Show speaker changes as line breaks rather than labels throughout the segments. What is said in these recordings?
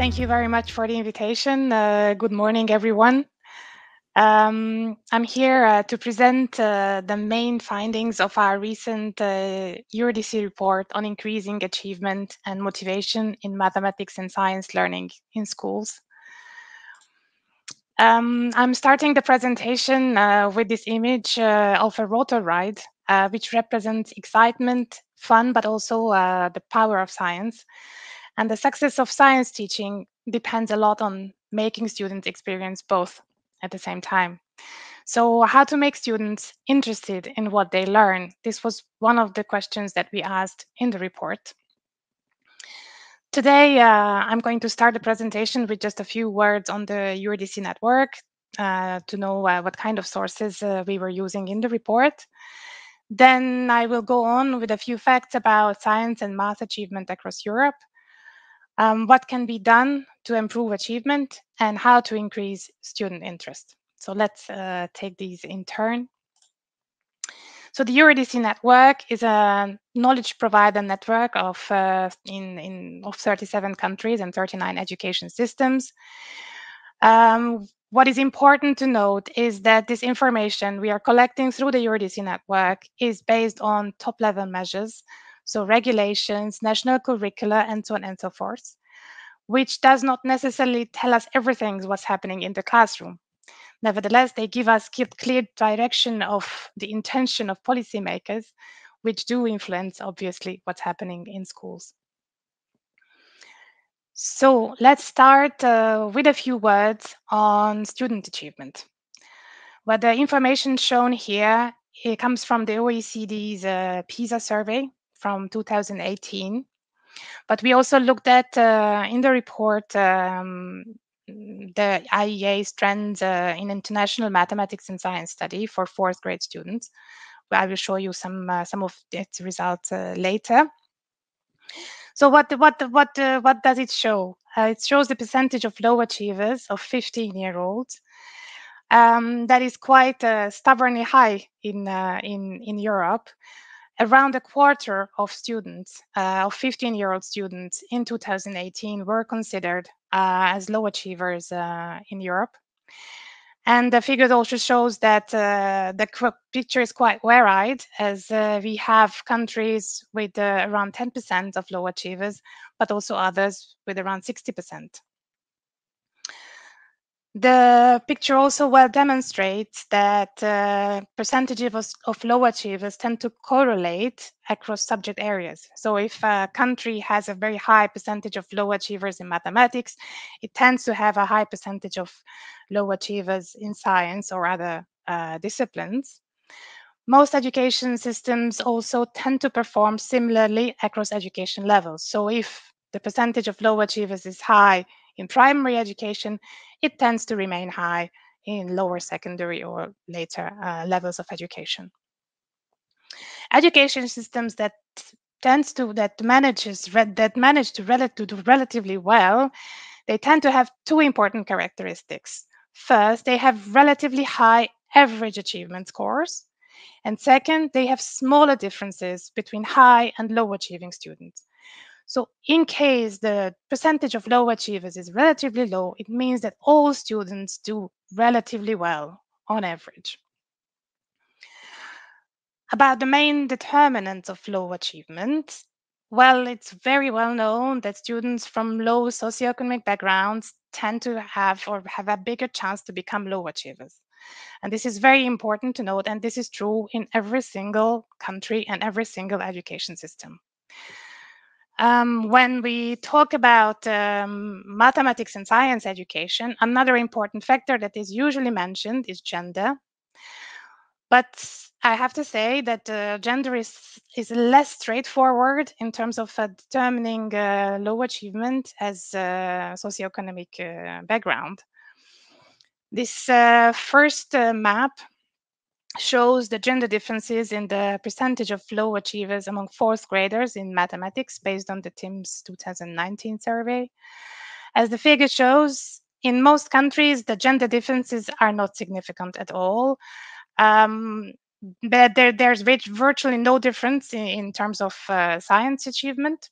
Thank you very much for the invitation. Uh, good morning, everyone. Um, I'm here uh, to present uh, the main findings of our recent uh, Eurydice report on increasing achievement and motivation in mathematics and science learning in schools. Um, I'm starting the presentation uh, with this image uh, of a rotor ride, uh, which represents excitement, fun, but also the power of science. And the success of science teaching depends a lot on making students experience both at the same time. So, how to make students interested in what they learn? This was one of the questions that we asked in the report. Today, uh, I'm going to start the presentation with just a few words on the Eurydice network uh, to know uh, what kind of sources uh, we were using in the report. Then I will go on with a few facts about science and math achievement across Europe um, what can be done to improve achievement and how to increase student interest. So let's uh, take these in turn. So the Eurydice network is a knowledge provider network of uh, in, in of 37 countries and 39 education systems. Um, what is important to note is that this information we are collecting through the Eurydice network is based on top level measures so regulations, national curricula, and so on and so forth, which does not necessarily tell us everything what's happening in the classroom. Nevertheless, they give us clear direction of the intention of policymakers, which do influence, obviously, what's happening in schools. So let's start uh, with a few words on student achievement. Well, the information shown here it comes from the OECD's uh, PISA survey, from 2018. But we also looked at uh, in the report um, the IEA's trends uh, in international mathematics and science study for fourth grade students. I will show you some uh, some of its results uh, later. So what what what uh, what does it show? Uh, it shows the percentage of low achievers of 15 year olds. Um, that is quite stubbornly high in in in Europe around a quarter of students, uh, of 15 year old students in 2018, were considered uh, as low achievers uh, in Europe. And the figure also shows that uh, the picture is quite varied, as uh, we have countries with uh, around 10% of low achievers, but also others with around 60%. The picture also well demonstrates that uh, percentages of, of low achievers tend to correlate across subject areas. So if a country has a very high percentage of low achievers in mathematics, it tends to have a high percentage of low achievers in science or other uh, disciplines. Most education systems also tend to perform similarly across education levels. So if the percentage of low achievers is high in primary education, it tends to remain high in lower secondary or later uh, levels of education. Education systems that tends to that manages that manage to, to do relatively well, they tend to have two important characteristics. First, they have relatively high average achievement scores. And second, they have smaller differences between high and low achieving students. So in case the percentage of low achievers is relatively low, it means that all students do relatively well on average. About the main determinants of low achievement, well, it's very well known that students from low socioeconomic backgrounds tend to have or have a bigger chance to become low achievers. And this is very important to note, and this is true in every single country and every single education system. Um, when we talk about um, mathematics and science education, another important factor that is usually mentioned is gender. But I have to say that uh, gender is, is less straightforward in terms of uh, determining uh, low achievement as uh, socioeconomic uh, background. This uh, first map shows the gender differences in the percentage of low achievers among fourth graders in mathematics based on the TIMSS 2019 survey. As the figure shows, in most countries, the gender differences are not significant at all. Um, but there, there's virtually no difference in, in terms of uh, science achievement.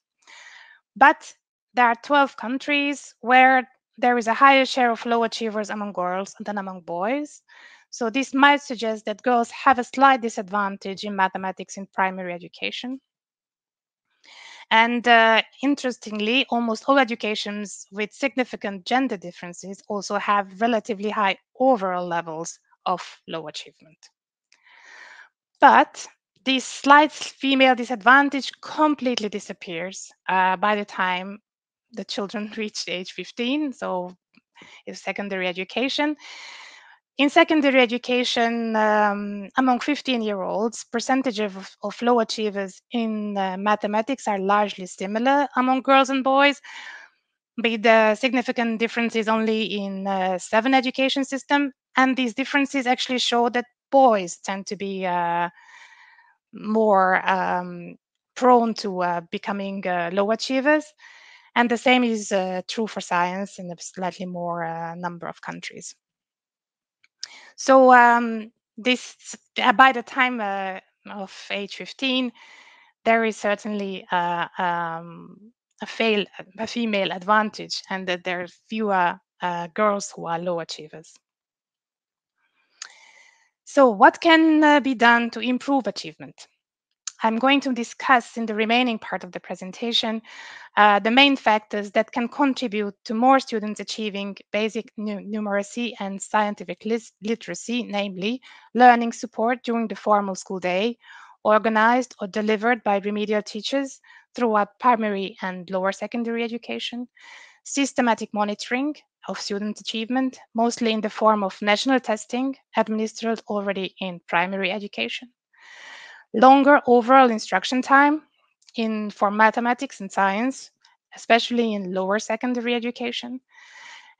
But there are 12 countries where there is a higher share of low achievers among girls than among boys. So this might suggest that girls have a slight disadvantage in mathematics in primary education. And uh, interestingly, almost all educations with significant gender differences also have relatively high overall levels of low achievement. But this slight female disadvantage completely disappears uh, by the time the children reach age 15, so secondary education. In secondary education, um, among 15 year olds, percentage of, of low achievers in uh, mathematics are largely similar among girls and boys, but the significant difference is only in uh, seven education system. And these differences actually show that boys tend to be uh, more um, prone to uh, becoming uh, low achievers. And the same is uh, true for science in a slightly more number of countries. So um, this, uh, by the time uh, of age 15, there is certainly uh, um, a, fail, a female advantage and that there are fewer girls who are low achievers. So what can be done to improve achievement? I'm going to discuss in the remaining part of the presentation uh, the main factors that can contribute to more students achieving basic numeracy and scientific literacy, namely learning support during the formal school day, organized or delivered by remedial teachers throughout primary and lower secondary education, systematic monitoring of student achievement, mostly in the form of national testing administered already in primary education, longer overall instruction time in for mathematics and science, especially in lower secondary education,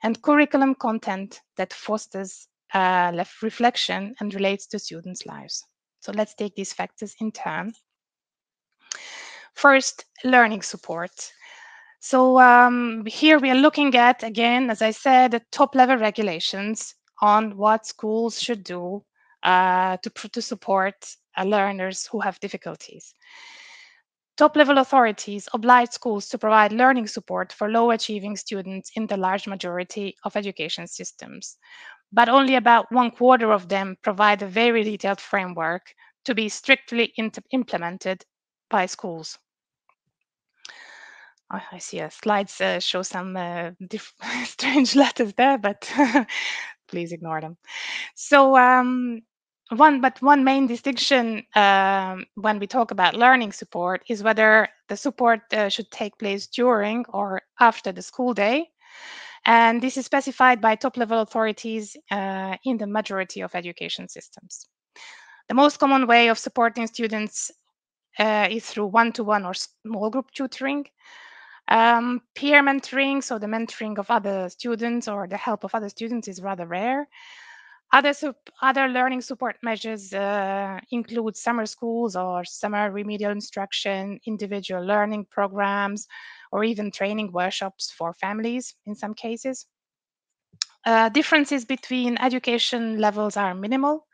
and curriculum content that fosters uh, reflection and relates to students' lives. So let's take these factors in turn. First, learning support. So um, here we are looking at, again, as I said, the top level regulations on what schools should do uh, to, to support learners who have difficulties. Top level authorities oblige schools to provide learning support for low achieving students in the large majority of education systems, but only about one quarter of them provide a very detailed framework to be strictly implemented by schools. Oh, I see a slides uh, show some uh, strange letters there, but please ignore them. So um, one but one main distinction um, when we talk about learning support is whether the support uh, should take place during or after the school day. And this is specified by top level authorities uh, in the majority of education systems. The most common way of supporting students uh, is through one-to-one or small group tutoring. Um, peer mentoring so the mentoring of other students or the help of other students is rather rare other, other learning support measures uh, include summer schools or summer remedial instruction, individual learning programs, or even training workshops for families in some cases. Uh, differences between education levels are minimal,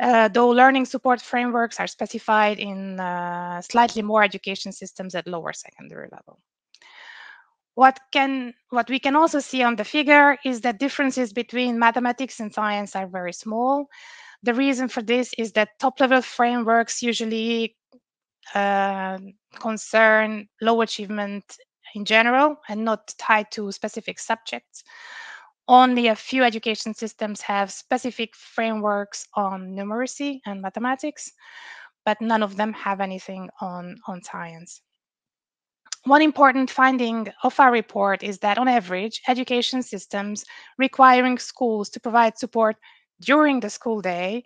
uh, though learning support frameworks are specified in uh, slightly more education systems at lower secondary level. What, can, what we can also see on the figure is that differences between mathematics and science are very small. The reason for this is that top-level frameworks usually uh, concern low achievement in general and not tied to specific subjects. Only a few education systems have specific frameworks on numeracy and mathematics, but none of them have anything on, on science. One important finding of our report is that on average, education systems requiring schools to provide support during the school day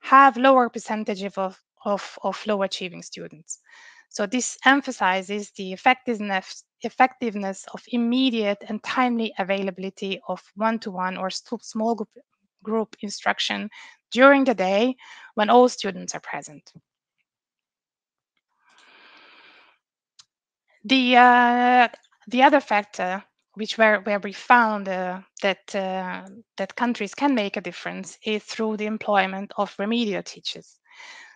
have lower percentage of, of, of low achieving students. So this emphasizes the effectiveness, effectiveness of immediate and timely availability of one-to-one or small group, group instruction during the day when all students are present. The uh, the other factor, which where where we found uh, that uh, that countries can make a difference, is through the employment of remedial teachers.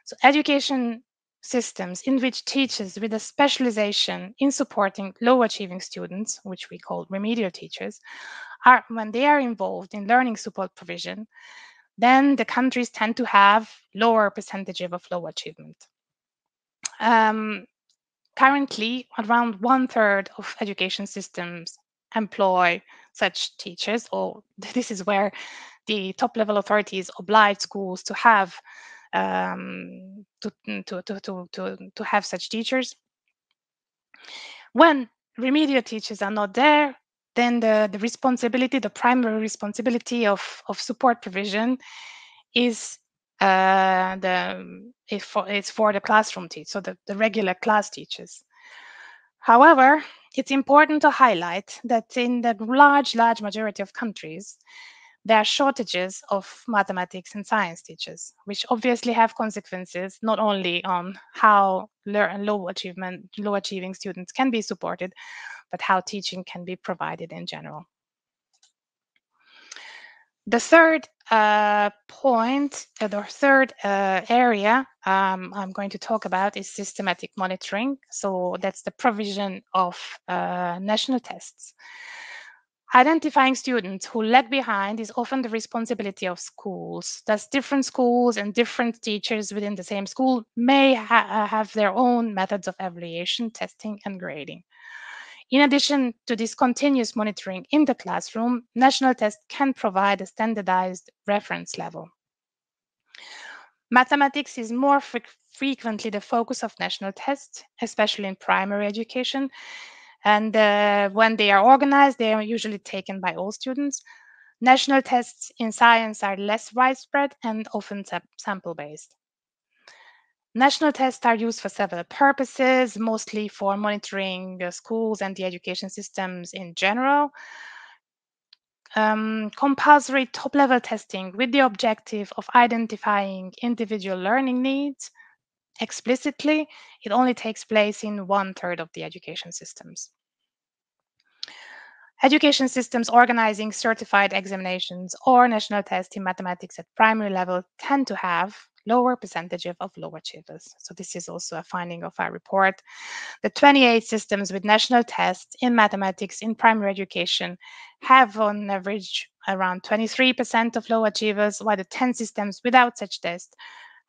So education systems in which teachers with a specialization in supporting low achieving students, which we call remedial teachers, are when they are involved in learning support provision, then the countries tend to have lower percentage of low achievement. Um, currently, around one third of education systems employ such teachers, or this is where the top level authorities oblige schools to have um, to, to, to, to, to, to have such teachers. When remedial teachers are not there, then the, the responsibility, the primary responsibility of, of support provision is uh, the is for, is for the classroom teachers, so the, the regular class teachers. However, it's important to highlight that in the large, large majority of countries, there are shortages of mathematics and science teachers, which obviously have consequences not only on how low achievement, low achieving students can be supported, but how teaching can be provided in general. The third uh, point, uh, third uh, area um, I'm going to talk about is systematic monitoring. So that's the provision of uh, national tests. Identifying students who lag behind is often the responsibility of schools. Thus, different schools and different teachers within the same school may ha uh, have their own methods of evaluation, testing, and grading. In addition to this continuous monitoring in the classroom, national tests can provide a standardized reference level. Mathematics is more fre frequently the focus of national tests, especially in primary education, and uh, when they are organized, they are usually taken by all students. National tests in science are less widespread and often sample based. National tests are used for several purposes, mostly for monitoring schools and the education systems in general. Um, compulsory top level testing with the objective of identifying individual learning needs explicitly, it only takes place in one third of the education systems. Education systems organizing certified examinations or national tests in mathematics at primary level tend to have lower percentage of low achievers. So this is also a finding of our report. The 28 systems with national tests in mathematics in primary education have on average around 23% of low achievers, while the 10 systems without such tests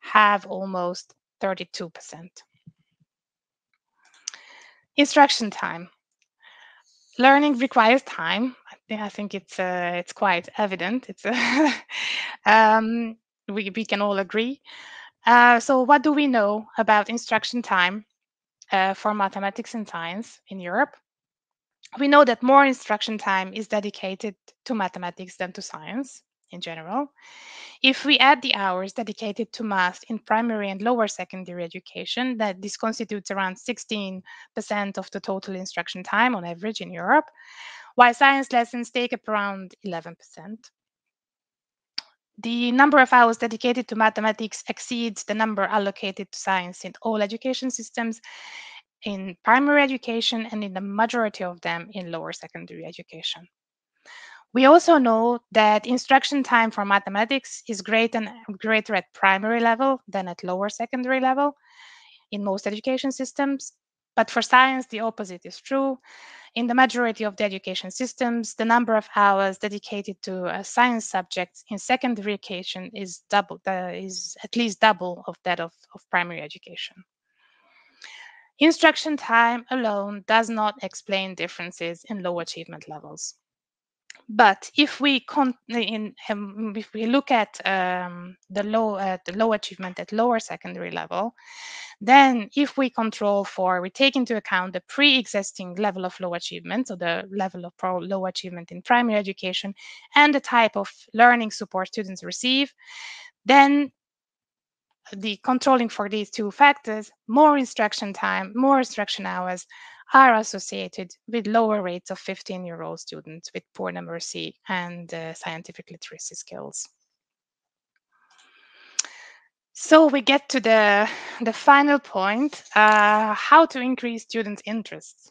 have almost 32%. Instruction time. Learning requires time. I think it's uh, it's quite evident. It's uh, um, we we can all agree. Uh, so, what do we know about instruction time uh, for mathematics and science in Europe? We know that more instruction time is dedicated to mathematics than to science in general. If we add the hours dedicated to math in primary and lower secondary education, that this constitutes around 16% of the total instruction time on average in Europe, while science lessons take up around 11%. The number of hours dedicated to mathematics exceeds the number allocated to science in all education systems, in primary education, and in the majority of them in lower secondary education. We also know that instruction time for mathematics is great and greater at primary level than at lower secondary level in most education systems. But for science, the opposite is true. In the majority of the education systems, the number of hours dedicated to uh, science subjects in secondary education is double, uh, is at least double of that of, of primary education. Instruction time alone does not explain differences in low achievement levels. But if we con- in, um, if we look at um, the low uh, the low achievement at lower secondary level, then if we control for we take into account the pre-existing level of low achievement, so the level of pro- low achievement in primary education, and the type of learning support students receive, then the controlling for these two factors, more instruction time, more instruction hours, are associated with lower rates of 15 year old students with poor numeracy and uh, scientific literacy skills. So we get to the, the final point, uh, how to increase students' interests.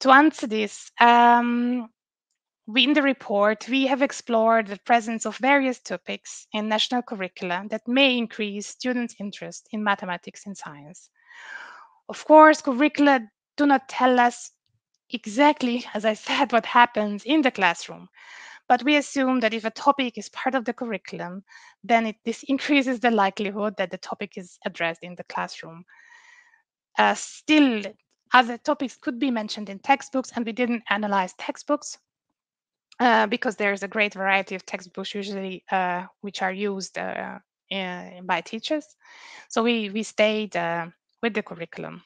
To answer this, um, we, in the report, we have explored the presence of various topics in national curricula that may increase students' interest in mathematics and science. Of course, curricula do not tell us exactly, as I said, what happens in the classroom. But we assume that if a topic is part of the curriculum, then it, this increases the likelihood that the topic is addressed in the classroom. Uh, still, other topics could be mentioned in textbooks, and we didn't analyze textbooks uh, because there's a great variety of textbooks usually uh, which are used uh, in, by teachers. So we, we stayed uh, with the curriculum.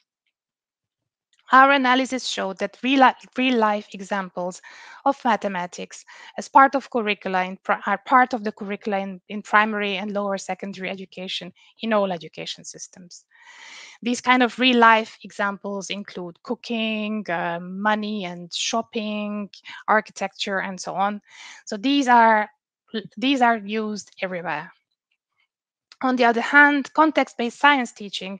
Our analysis showed that real, real life examples of mathematics as part of curricula are part of the curricula in, in primary and lower secondary education in all education systems. These kind of real life examples include cooking, uh, money and shopping, architecture, and so on. So these are these are used everywhere. On the other hand, context-based science teaching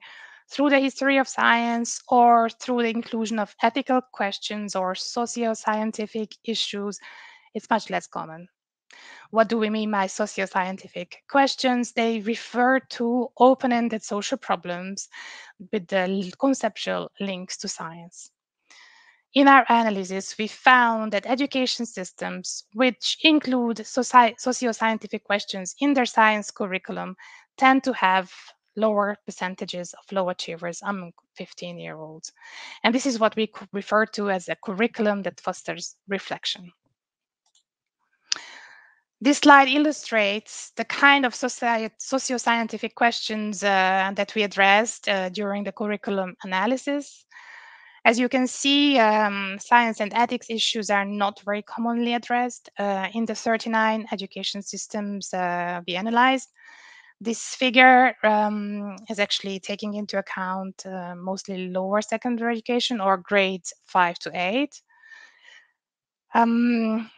through the history of science or through the inclusion of ethical questions or socio-scientific issues, it's much less common. What do we mean by socio-scientific questions? They refer to open-ended social problems with the conceptual links to science. In our analysis, we found that education systems, which include socio-scientific questions in their science curriculum, tend to have lower percentages of low achievers among 15 year olds. And this is what we refer to as a curriculum that fosters reflection. This slide illustrates the kind of socio-scientific questions uh, that we addressed uh, during the curriculum analysis. As you can see, um, science and ethics issues are not very commonly addressed uh, in the 39 education systems uh, we analyzed. This figure um, is actually taking into account uh, mostly lower secondary education or grades five to eight. Um,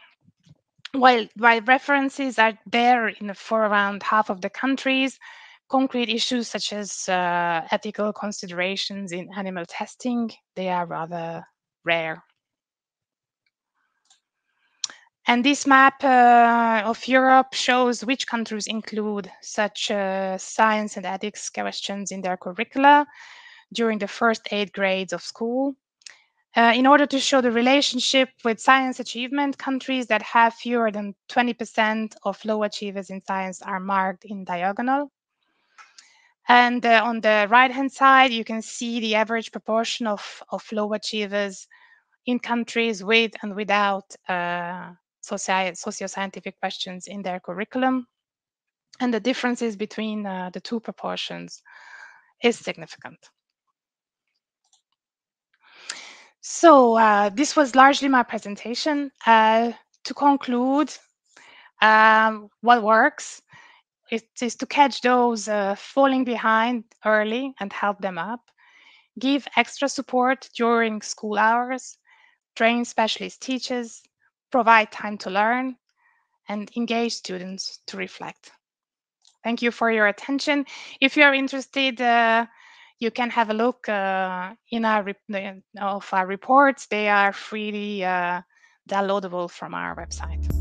while, while references are there in, the for around half of the countries, concrete issues such as uh, ethical considerations in animal testing, they are rather rare. And this map uh, of Europe shows which countries include such uh, science and ethics questions in their curricula during the first eight grades of school. Uh, in order to show the relationship with science achievement, countries that have fewer than 20% of low achievers in science are marked in diagonal. And uh, on the right-hand side, you can see the average proportion of, of low achievers in countries with and without uh, socio-scientific questions in their curriculum. And the differences between uh, the two proportions is significant. So uh, this was largely my presentation. Uh, to conclude, um, what works is to catch those uh, falling behind early and help them up, give extra support during school hours, train specialist teachers, provide time to learn, and engage students to reflect. Thank you for your attention. If you are interested, uh, you can have a look uh, in our of our reports. They are freely uh, downloadable from our website.